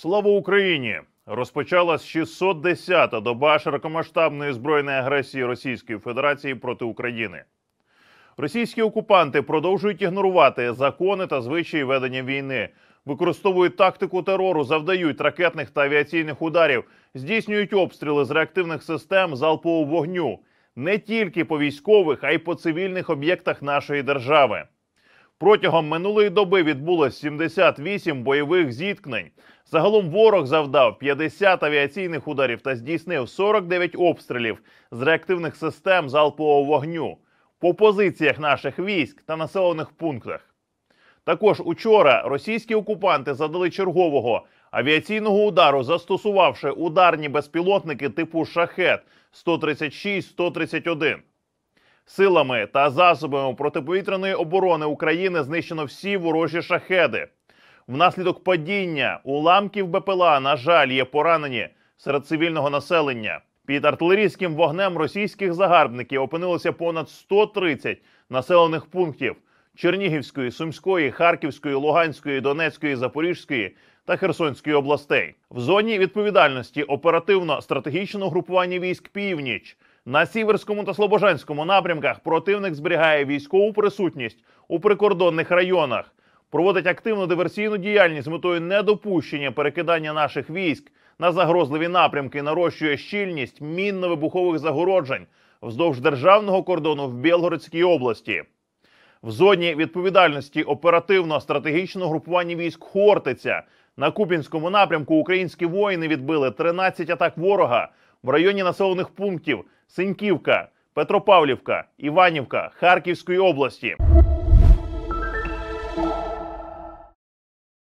Слава Україні! Розпочалась 610-та доба широкомасштабної збройної агресії Російської Федерації проти України. Російські окупанти продовжують ігнорувати закони та звичаї ведення війни, використовують тактику терору, завдають ракетних та авіаційних ударів, здійснюють обстріли з реактивних систем залпового вогню не тільки по військових, а й по цивільних об'єктах нашої держави. Протягом минулої доби відбулось 78 бойових зіткнень. Загалом ворог завдав 50 авіаційних ударів та здійснив 49 обстрілів з реактивних систем залпового вогню по позиціях наших військ та населених пунктах. Також учора російські окупанти задали чергового авіаційного удару, застосувавши ударні безпілотники типу шахет 136-131. Силами та засобами протиповітряної оборони України знищено всі ворожі шахеди. Внаслідок падіння уламків БПЛА, на жаль, є поранені серед цивільного населення. Під артилерійським вогнем російських загарбників опинилося понад 130 населених пунктів Чернігівської, Сумської, Харківської, Луганської, Донецької, Запорізької та Херсонської областей. В зоні відповідальності оперативно-стратегічного групування військ Північ на Сіверському та Слобожанському напрямках противник зберігає військову присутність у прикордонних районах, проводить активну диверсійну діяльність з метою недопущення перекидання наших військ на загрозливі напрямки, нарощує щільність мінно-вибухових загороджень вздовж державного кордону в Білгородській області. В зоні відповідальності оперативно-стратегічного групування військ Хортиця на Купінському напрямку українські воїни відбили 13 атак ворога в районі населених пунктів Синьківка, Петропавлівка, Іванівка Харківської області.